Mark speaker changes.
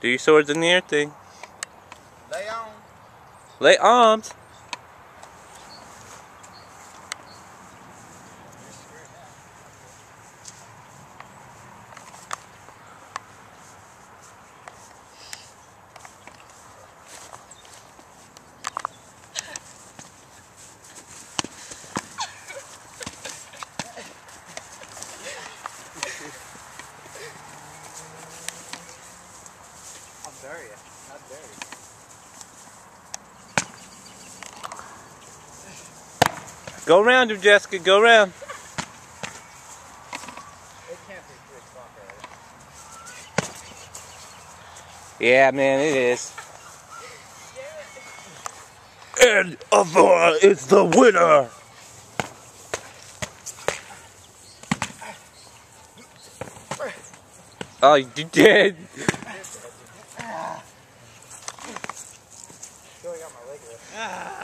Speaker 1: Do your swords in the air thing.
Speaker 2: Lay on.
Speaker 1: Lay arms.
Speaker 2: I'll bury you. I'll bury you.
Speaker 1: Go around him, Jessica. Go around.
Speaker 2: It can't be three o'clock already.
Speaker 1: Yeah, man, it is. And Avara is the winner. Oh, you did.
Speaker 2: Still